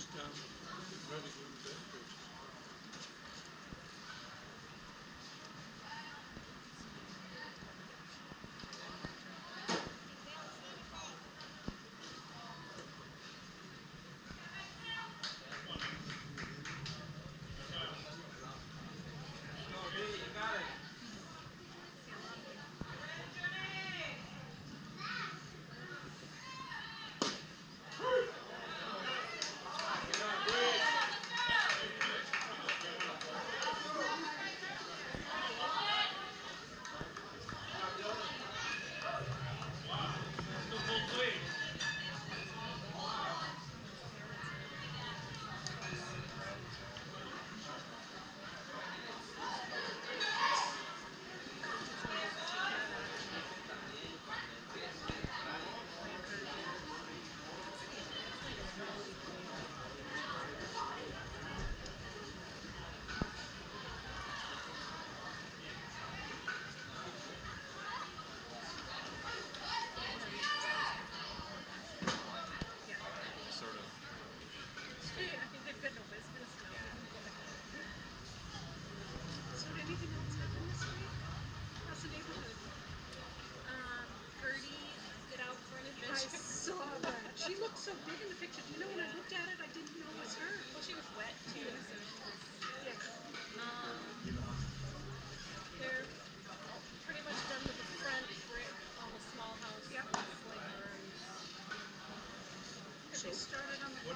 He's done very good.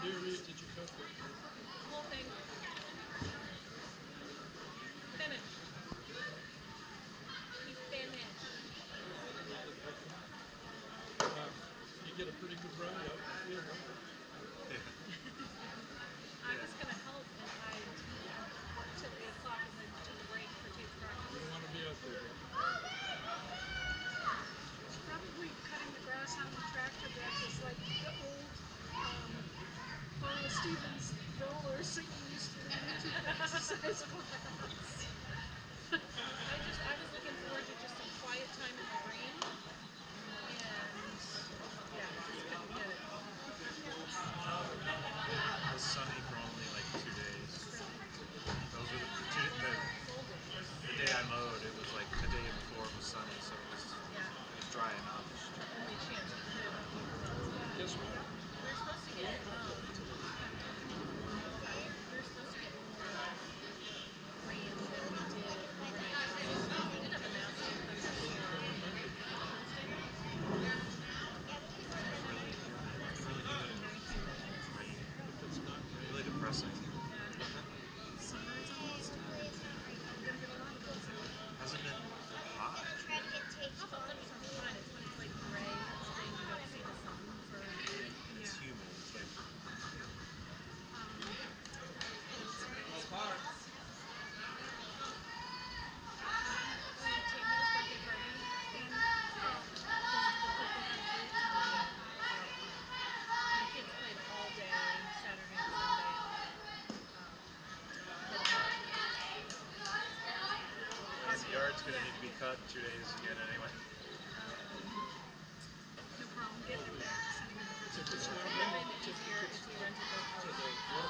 dairy did you cook with? Whole thing. Finish. He finished. Uh, you get a pretty good run out. Yeah. students roller singing used to exercise class. I just Honestly. they need to be cut two days again anyway. No problem Get them back. It's here.